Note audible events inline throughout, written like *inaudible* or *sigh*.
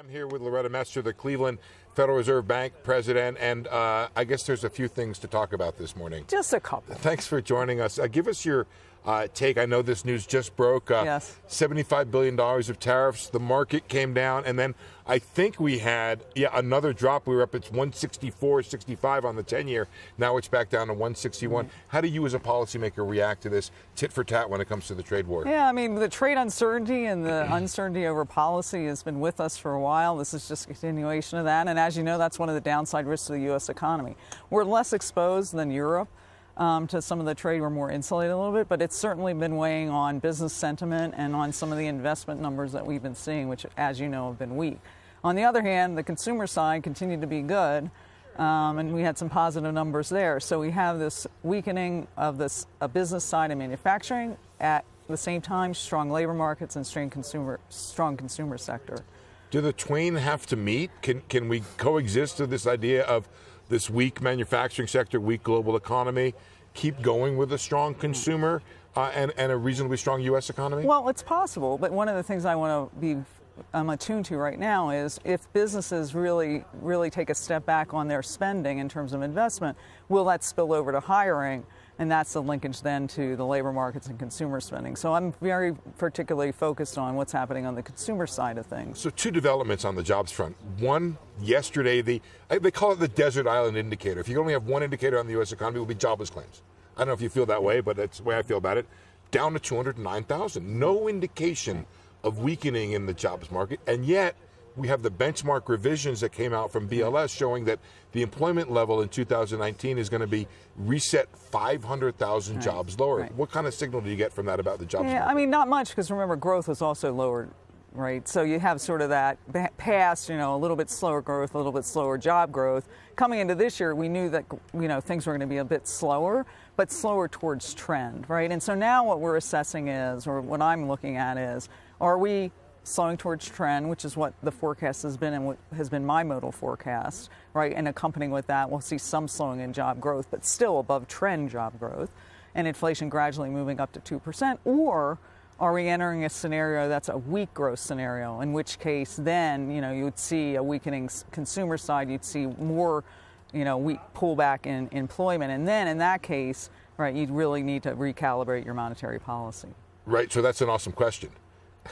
I'm here with Loretta Mester, the Cleveland Federal Reserve Bank president, and uh, I guess there's a few things to talk about this morning. Just a couple. Thanks for joining us. Uh, give us your uh, take. I know this news just broke. Uh, yes. $75 billion of tariffs. The market came down, and then I think we had yeah another drop. We were up at 164, 65 on the 10 year. Now it's back down to 161. Mm-hmm. How do you, as a policymaker, react to this tit for tat when it comes to the trade war? Yeah, I mean, the trade uncertainty and the uncertainty over policy has been with us for a while. This is just a continuation of that. And as you know, that's one of the downside risks to the U.S. economy. We're less exposed than Europe um, to some of the trade. We're more insulated a little bit, but it's certainly been weighing on business sentiment and on some of the investment numbers that we've been seeing, which, as you know, have been weak. On the other hand, the consumer side continued to be good. Um, and we had some positive numbers there. So we have this weakening of this a business side of manufacturing at the same time strong labor markets and strong consumer strong consumer sector. Do the twain have to meet? Can can we coexist with this idea of this weak manufacturing sector, weak global economy, keep going with a strong consumer uh, and, and a reasonably strong U.S. economy? Well, it's possible, but one of the things I want to be I'm attuned to right now is if businesses really, really take a step back on their spending in terms of investment, will that spill over to hiring? And that's the linkage then to the labor markets and consumer spending. So I'm very particularly focused on what's happening on the consumer side of things. So two developments on the jobs front. One, yesterday, the they call it the desert island indicator. If you only have one indicator on the U.S. economy, it will be jobless claims. I don't know if you feel that way, but that's the way I feel about it. Down to 209,000. No indication of weakening in the jobs market, and yet – we have the benchmark revisions that came out from BLS showing that the employment level in 2019 is going to be reset 500,000 right. jobs lower. Right. What kind of signal do you get from that about the jobs yeah, market? I mean, not much because remember, growth was also lowered right? So you have sort of that past, you know, a little bit slower growth, a little bit slower job growth. Coming into this year, we knew that, you know, things were going to be a bit slower, but slower towards trend, right? And so now what we're assessing is, or what I'm looking at is, are we slowing towards trend, which is what the forecast has been and what has been my modal forecast, right? And accompanying with that, we'll see some slowing in job growth, but still above trend job growth, and inflation gradually moving up to 2%. Or are we entering a scenario that's a weak growth scenario, in which case then, you know, you would see a weakening consumer side, you'd see more, you know, weak pullback in employment. And then in that case, right, you'd really need to recalibrate your monetary policy. Right, so that's an awesome question.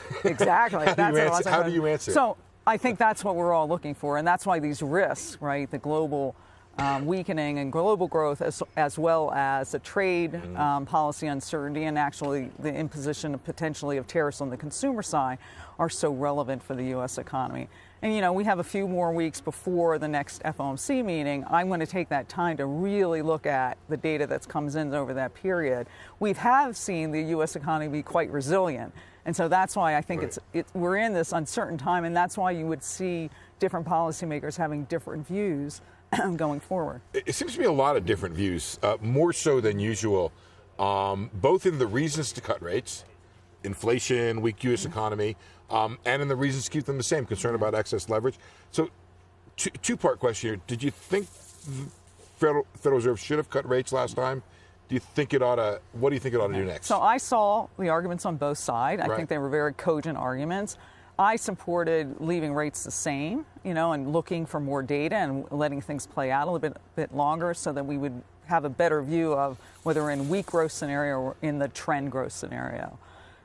*laughs* Exactly. how, do answer, how do you answer? So I think that's what we're all looking for, and that's why these risks, right, the global um, weakening and global growth, as, as well as the trade mm-hmm. um, policy uncertainty and actually the imposition of potentially of tariffs on the consumer side, are so relevant for the U.S. economy. And you know, we have a few more weeks before the next FOMC meeting. I'm going to take that time to really look at the data that comes in over that period. We have seen the U.S. economy be quite resilient. And so that's why I think right. it's it, we're in this uncertain time, and that's why you would see different policymakers having different views *clears throat* going forward. It seems to be a lot of different views, uh, more so than usual, um, both in the reasons to cut rates, inflation, weak U.S. Mm-hmm. economy, um, and in the reasons to keep them the same, concern about excess leverage. So, two, two part question here: Did you think the Federal, Federal Reserve should have cut rates last time? Do you think it ought to what do you think it ought to do next so i saw the arguments on both sides i right. think they were very cogent arguments i supported leaving rates the same you know and looking for more data and letting things play out a little bit, bit longer so that we would have a better view of whether we're in weak growth scenario or in the trend growth scenario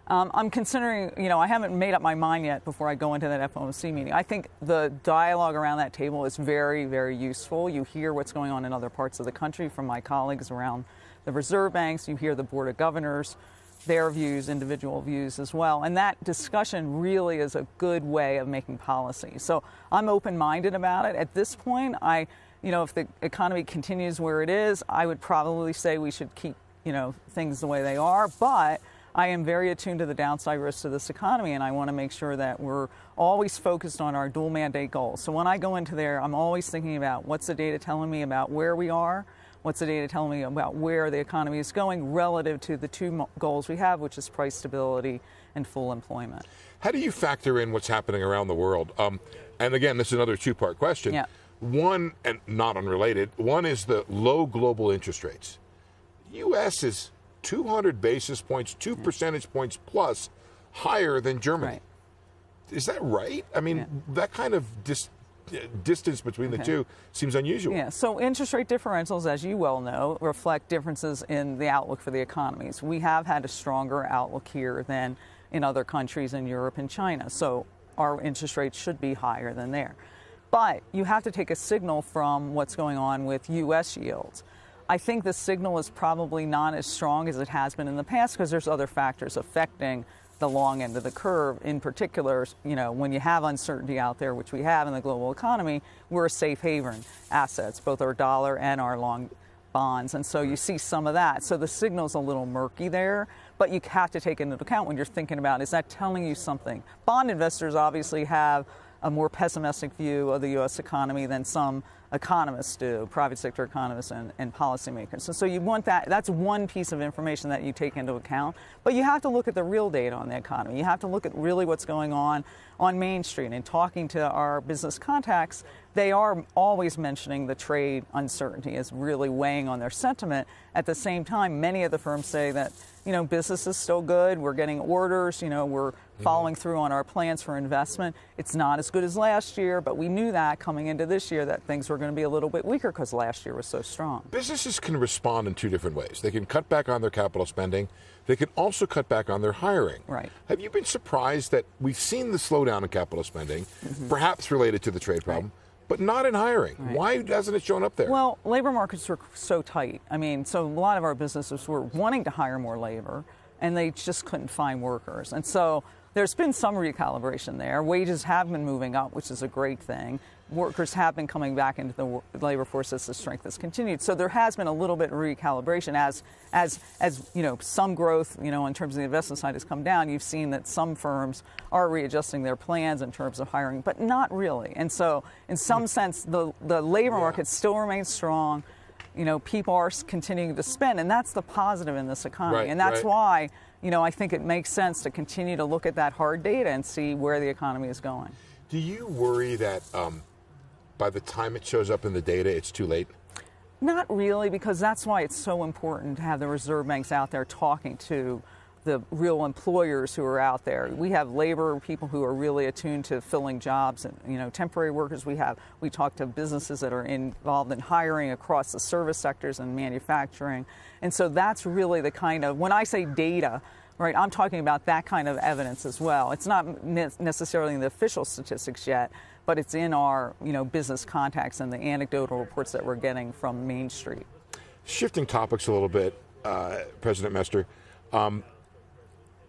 um, I'm considering, you know, I haven't made up my mind yet before I go into that FOMC meeting. I think the dialogue around that table is very, very useful. You hear what's going on in other parts of the country from my colleagues around the reserve banks, you hear the Board of Governors, their views, individual views as well. And that discussion really is a good way of making policy. So I'm open minded about it. At this point, I, you know, if the economy continues where it is, I would probably say we should keep, you know, things the way they are. But I am very attuned to the downside risks of this economy, and I want to make sure that we're always focused on our dual mandate goals. So when I go into there, I'm always thinking about what's the data telling me about where we are What's the data telling me about where the economy is going relative to the two goals we have, which is price stability and full employment? How do you factor in what's happening around the world? Um, and again, this is another two part question. Yeah. One, and not unrelated, one is the low global interest rates. U.S. is 200 basis points, two percentage points plus higher than Germany. Right. is that right? I mean, yeah. that kind of dis, distance between the two seems unusual. Yeah, so interest rate differentials, as you well know, reflect differences in the outlook for the economies. We have had a stronger outlook here than in other countries in Europe and China, so our interest rates should be higher than there. But you have to take a signal from what's going on with U.S. yields. I think the signal is probably not as strong as it has been in the past because there's other factors affecting the long end of the curve. In particular, you know, when you have uncertainty out there, which we have in the global economy, we're a safe haven assets, both our dollar and our long bonds. And so you see some of that. So the signal's a little murky there, but you have to take into account when you're thinking about is that telling you something? Bond investors obviously have a more pessimistic view of the U.S. economy than some economists do, private sector economists and, and policymakers. So, so you want that, that's one piece of information that you take into account. But you have to look at the real data on the economy. You have to look at really what's going on on Main Street. And talking to our business contacts, they are always mentioning the trade uncertainty is really weighing on their sentiment. At the same time, many of the firms say that, you know, business is still good, we're getting orders, you know, we're following through on our plans for investment. It's not as good as last year, but we knew that coming into this year that things were going to be a little bit weaker because last year was so strong. Businesses can respond in two different ways. They can cut back on their capital spending. They can also cut back on their hiring. Right. Have you been surprised that we've seen the slowdown in capital spending, mm-hmm. perhaps related to the trade problem? Right but not in hiring. Right. Why hasn't it shown up there? Well, labor markets are so tight. I mean, so a lot of our businesses were wanting to hire more labor, and they just couldn't find workers. And so there's been some recalibration there. Wages have been moving up, which is a great thing. Workers have been coming back into the labor force as the strength has continued. So there has been a little bit of recalibration as, as, as you know, some growth, you know, in terms of the investment side has come down. You've seen that some firms are readjusting their plans in terms of hiring, but not really. And so, in some sense, the the labor market still remains strong you know, people are continuing to spend, and that's the positive in this economy. Right, and that's right. why you know, I think it makes sense to continue to look at that hard data and see where the economy is going. Do you worry that um, by the time it shows up in the data, it's too late? Not really, because that's why it's so important to have the reserve banks out there talking to the real employers who are out there. We have labor people who are really attuned to filling jobs and you know temporary workers. We have we talk to businesses that are involved in hiring across the service sectors and manufacturing. And so that's really the kind of when I say data, right, I'm talking about that kind of evidence as well. It's not necessarily in the official statistics yet, but it's in our, you know, business contacts and the anecdotal reports that we're getting from Main Street. Shifting topics a little bit, uh, President Mester. Um,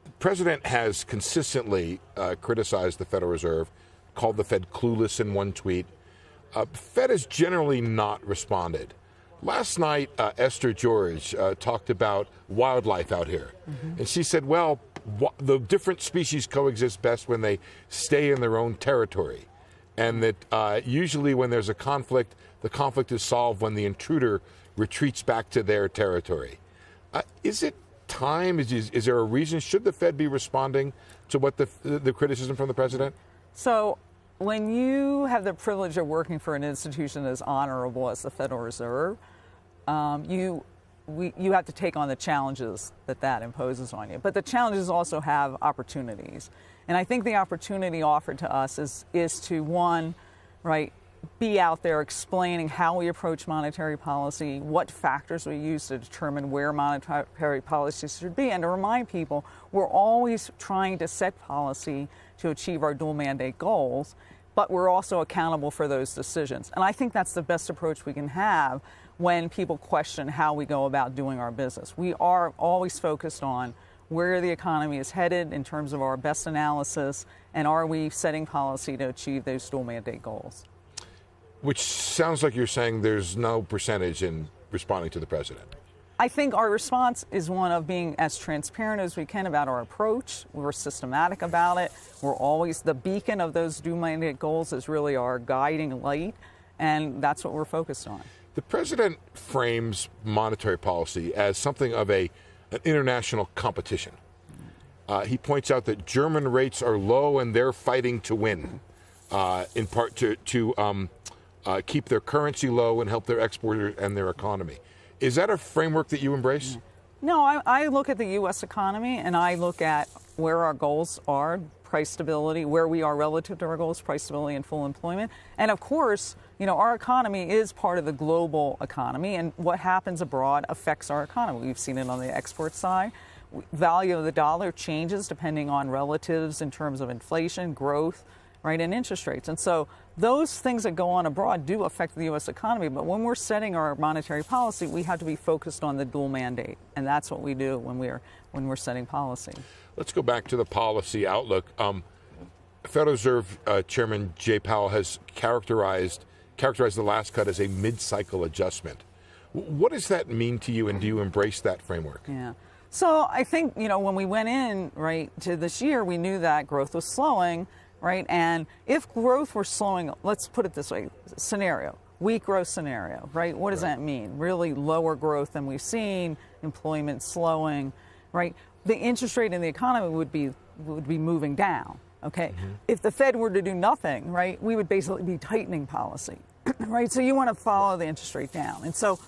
the president has consistently uh, criticized the Federal Reserve, called the Fed clueless in one tweet. Uh, Fed has generally not responded. Last night, uh, Esther George uh, talked about wildlife out here. Mm-hmm. And she said, well, wh- the different species coexist best when they stay in their own territory. And that uh, usually, when there's a conflict, the conflict is solved when the intruder retreats back to their territory. Uh, is it time? Is, is, is, there a reason? Should the Fed be responding to what the, the criticism from the president? So, when you have the privilege of working for an institution as honorable as the Federal Reserve, um, you we, you have to take on the challenges that that imposes on you. But the challenges also have opportunities, and I think the opportunity offered to us is is to one, right, be out there explaining how we approach monetary policy, what factors we use to determine where monetary policy should be, and to remind people we're always trying to set policy to achieve our dual mandate goals, but we're also accountable for those decisions. And I think that's the best approach we can have when people question how we go about doing our business. We are always focused on where the economy is headed in terms of our best analysis, and are we setting policy to achieve those dual mandate goals? Which sounds like you're saying there's no percentage in responding to the president. I think our response is one of being as transparent as we can about our approach. We're systematic about it. We're always the beacon of those dual mandate goals is really our guiding light, and that's what we're focused on. The president frames monetary policy as something of a an international competition. Uh, he points out that German rates are low and they're fighting to win, uh, in part to to um, uh, keep their currency low and help their exporters and their economy. Is that a framework that you embrace? No, I, I look at the U.S. economy and I look at where our goals are price stability, where we are relative to our goals, price stability and full employment. And of course, you know, our economy is part of the global economy, and what happens abroad affects our economy. We've seen it on the export side. Value of the dollar changes depending on relatives in terms of inflation, growth, right, and interest rates. And so those things that go on abroad do affect the U.S. economy. But when we're setting our monetary policy, we have to be focused on the dual mandate, and that's what we do when we're when we're setting policy. Let's go back to the policy outlook. Um, Federal Reserve uh, Chairman Jay Powell has characterized characterized the last cut as a mid-cycle adjustment. What does that mean to you, and do you embrace that framework? Yeah. So I think you know when we went in right to this year, we knew that growth was slowing, right? And if growth were slowing, let's put it this way: scenario, weak growth scenario, right? What does right. that mean? Really lower growth than we've seen, employment slowing, right? the interest rate in the economy would be would be moving down. Okay, mm-hmm. if the Fed were to do nothing, right, we would basically be tightening policy, *clears throat* right? So you want to follow the interest rate down, and so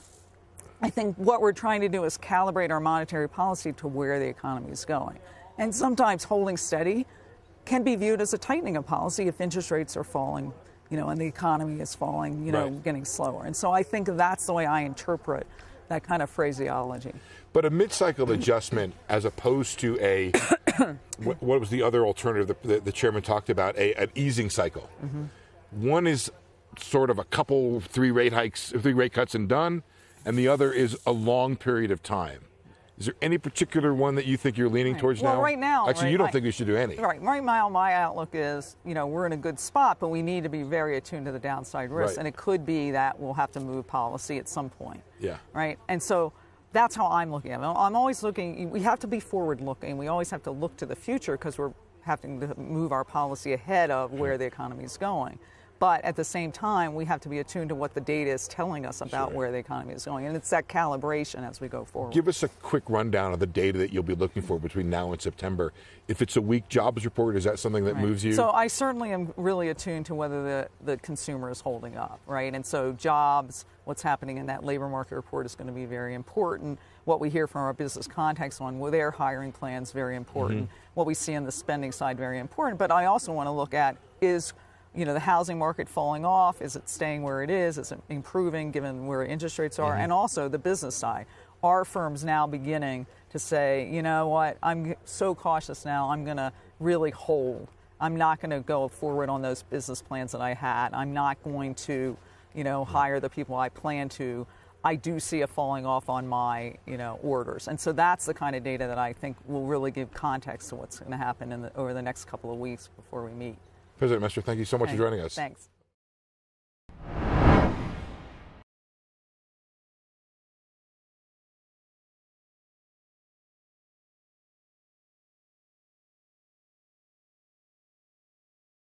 I think what we're trying to do is calibrate our monetary policy to where the economy is going, and sometimes holding steady can be viewed as a tightening of policy if interest rates are falling, you know, and the economy is falling, you know, right. getting slower. And so I think that's the way I interpret that kind of phraseology. But a mid-cycle adjustment, as opposed to a *coughs* what, what, was the other alternative the, the, the chairman talked about? A an easing cycle. Mm-hmm. One is sort of a couple, three rate hikes, three rate cuts and done, and the other is a long period of time. Is there any particular one that you think you're leaning right. towards well, now? right now, actually, right, you don't my, think we should do any. Right, right now, my outlook is, you know, we're in a good spot, but we need to be very attuned to the downside risk, right. and it could be that we'll have to move policy at some point. Yeah. Right, and so that's how I'm looking at it. I'm always looking. We have to be forward looking. We always have to look to the future because we're having to move our policy ahead of hmm. where the economy is going. But at the same time, we have to be attuned to what the data is telling us about sure. where the economy is going. And it's that calibration as we go forward. Give us a quick rundown of the data that you'll be looking for between now and September. If it's a weak jobs report, is that something that right. moves you? So I certainly am really attuned to whether the, the consumer is holding up, right? And so jobs, what's happening in that labor market report is going to be very important. What we hear from our business contacts on well, their hiring plans, very important. Mm-hmm. What we see on the spending side, very important. But I also want to look at is you know, the housing market falling off? Is it staying where it is? Is it improving given where interest rates are? Mm-hmm. And also the business side. Are firms now beginning to say, you know what, I'm so cautious now, I'm going to really hold. I'm not going to go forward on those business plans that I had. I'm not going to, you know, hire the people I plan to. I do see a falling off on my, you know, orders. And so that's the kind of data that I think will really give context to what's going to happen the, over the next couple of weeks before we meet. President Mester, thank you so much Thanks. for joining us. Thanks.